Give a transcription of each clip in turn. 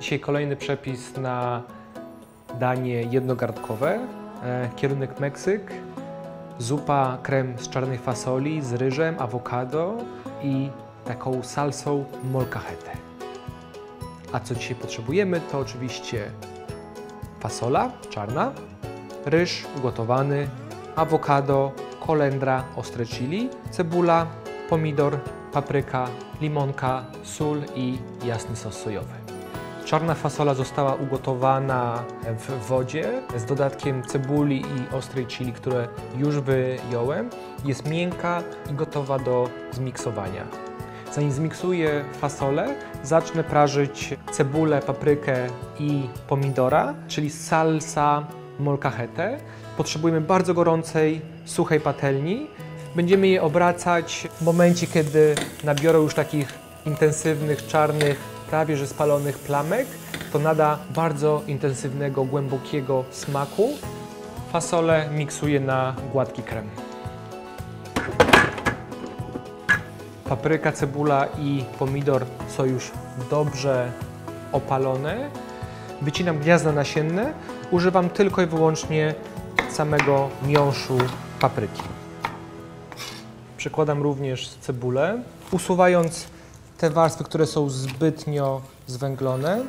Dzisiaj kolejny przepis na danie jednogardkowe. E, kierunek Meksyk. Zupa krem z czarnej fasoli z ryżem, awokado i taką salsą molcajete. A co dzisiaj potrzebujemy to oczywiście fasola czarna, ryż ugotowany, awokado, kolendra, ostre chili, cebula, pomidor, papryka, limonka, sól i jasny sos sojowy. Czarna fasola została ugotowana w wodzie z dodatkiem cebuli i ostrej chili, które już wyjąłem. Jest miękka i gotowa do zmiksowania. Zanim zmiksuję fasolę, zacznę prażyć cebulę, paprykę i pomidora, czyli salsa molcajete. Potrzebujemy bardzo gorącej, suchej patelni. Będziemy je obracać w momencie, kiedy nabiorą już takich intensywnych, czarnych, prawie że spalonych plamek. To nada bardzo intensywnego, głębokiego smaku. Fasolę miksuję na gładki krem. Papryka, cebula i pomidor są już dobrze opalone. Wycinam gniazda nasienne. Używam tylko i wyłącznie samego miąższu papryki. Przykładam również cebulę, usuwając te warstwy, które są zbytnio zwęglone.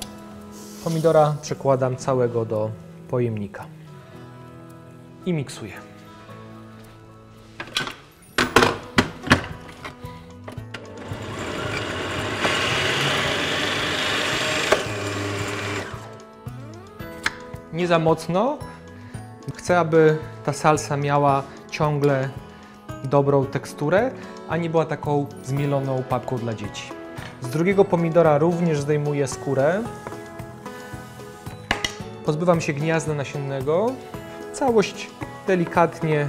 Pomidora przekładam całego do pojemnika i miksuję. Nie za mocno. Chcę, aby ta salsa miała ciągle dobrą teksturę, a nie była taką zmieloną papką dla dzieci. Z drugiego pomidora również zdejmuję skórę. Pozbywam się gniazda nasiennego. Całość delikatnie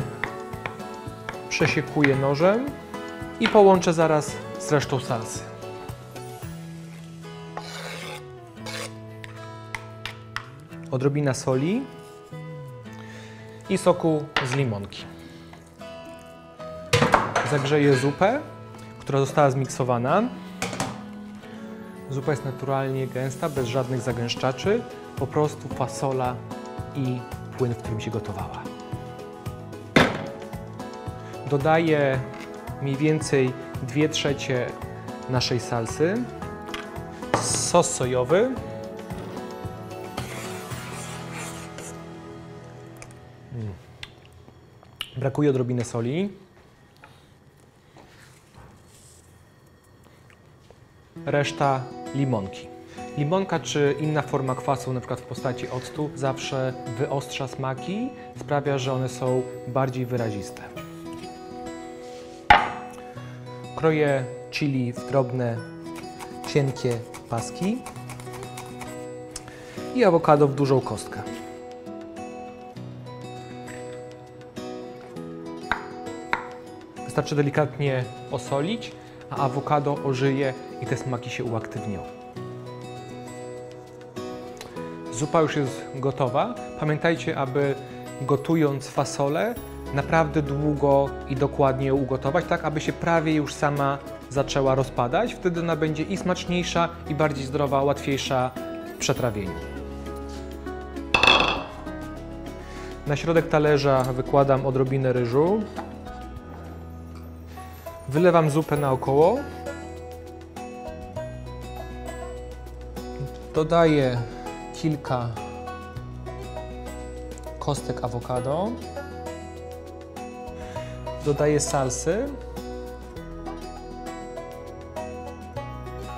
przesiekuję nożem i połączę zaraz z resztą salsy. Odrobina soli i soku z limonki. Zagrzeję zupę, która została zmiksowana. Zupa jest naturalnie gęsta, bez żadnych zagęszczaczy. Po prostu fasola i płyn, w którym się gotowała. Dodaję mniej więcej 2 trzecie naszej salsy. Sos sojowy. Brakuje odrobiny soli. Reszta limonki. Limonka czy inna forma kwasu, np. w postaci octu, zawsze wyostrza smaki, sprawia, że one są bardziej wyraziste. Kroję chili w drobne, cienkie paski i awokado w dużą kostkę. Wystarczy delikatnie osolić, a awokado ożyje i te smaki się uaktywnią. Zupa już jest gotowa. Pamiętajcie, aby gotując fasolę, naprawdę długo i dokładnie ją ugotować, tak aby się prawie już sama zaczęła rozpadać. Wtedy ona będzie i smaczniejsza, i bardziej zdrowa, łatwiejsza w przetrawieniu. Na środek talerza wykładam odrobinę ryżu. Wylewam zupę naokoło. Dodaję kilka kostek awokado. Dodaję salsy.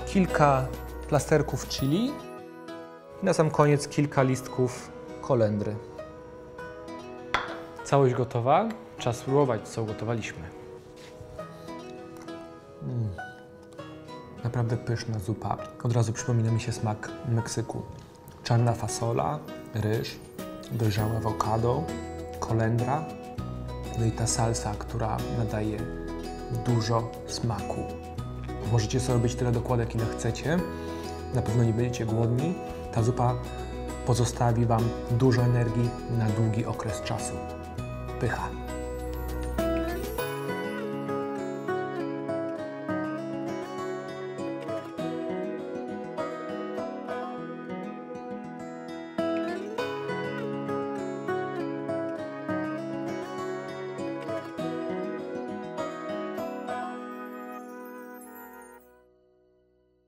Kilka plasterków chili. I na sam koniec kilka listków kolendry. Całość gotowa. Czas spróbować, co ugotowaliśmy. Naprawdę pyszna zupa. Od razu przypomina mi się smak Meksyku. Czarna fasola, ryż, dojrzałe awokado, kolendra, no i ta salsa, która nadaje dużo smaku. Możecie sobie robić tyle dokładek, ile chcecie. Na pewno nie będziecie głodni. Ta zupa pozostawi Wam dużo energii na długi okres czasu. Pycha.